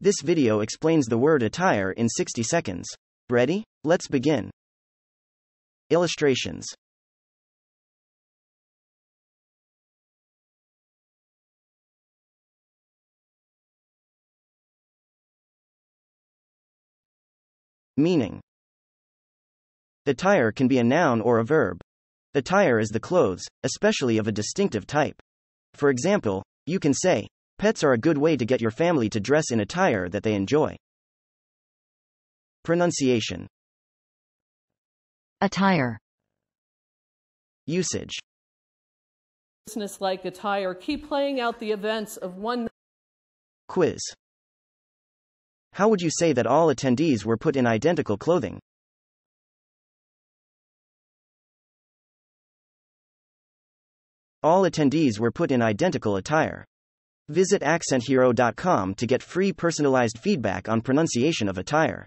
This video explains the word attire in 60 seconds. Ready? Let's begin. Illustrations Meaning Attire can be a noun or a verb. Attire is the clothes, especially of a distinctive type. For example, you can say, Pets are a good way to get your family to dress in attire that they enjoy. Pronunciation Attire. Usage business-like attire keep playing out the events of one Quiz How would you say that all attendees were put in identical clothing? All attendees were put in identical attire. Visit accenthero.com to get free personalized feedback on pronunciation of attire.